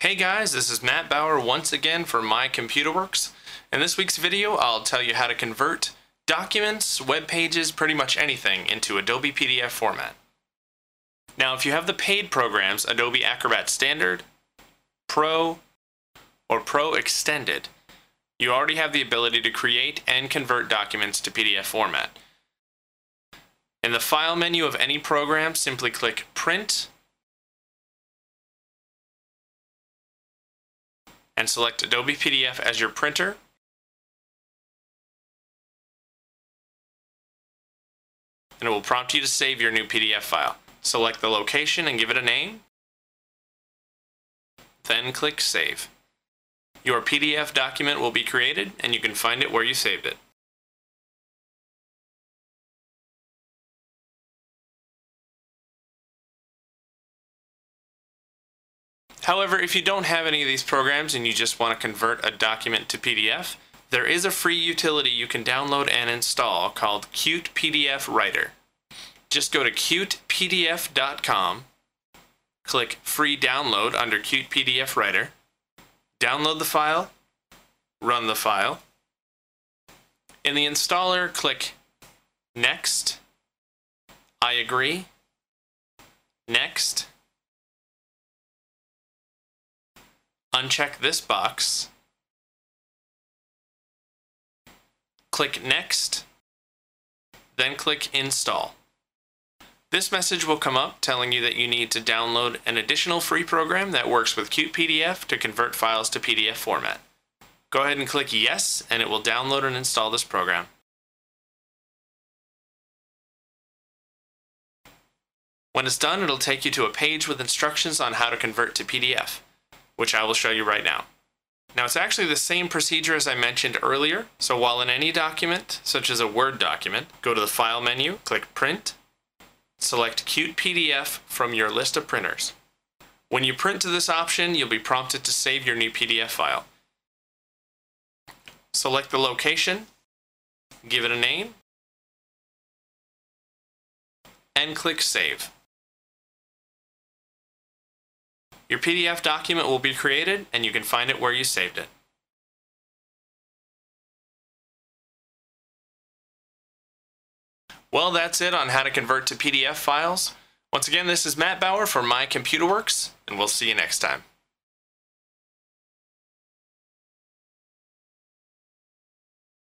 Hey guys, this is Matt Bauer once again for My Computer Works. In this week's video, I'll tell you how to convert documents, web pages, pretty much anything into Adobe PDF format. Now, if you have the paid programs, Adobe Acrobat Standard, Pro, or Pro Extended, you already have the ability to create and convert documents to PDF format. In the File menu of any program, simply click Print, and select Adobe PDF as your printer. And it will prompt you to save your new PDF file. Select the location and give it a name. Then click Save. Your PDF document will be created and you can find it where you saved it. However, if you don't have any of these programs and you just want to convert a document to PDF, there is a free utility you can download and install called CutePDF Writer. Just go to cutepdf.com, click Free Download under CutePDF Writer, download the file, run the file. In the installer, click Next, I agree, Next, uncheck this box, click Next, then click Install. This message will come up telling you that you need to download an additional free program that works with CutePDF to convert files to PDF format. Go ahead and click Yes, and it will download and install this program. When it's done, it'll take you to a page with instructions on how to convert to PDF, which I will show you right now. Now it's actually the same procedure as I mentioned earlier, so while in any document, such as a Word document, go to the File menu, click Print, Select Cute PDF from your list of printers. When you print to this option, you'll be prompted to save your new PDF file. Select the location, give it a name, and click Save. Your PDF document will be created and you can find it where you saved it. Well, that's it on how to convert to PDF files. Once again, this is Matt Bauer for My Computer Works, and we'll see you next time.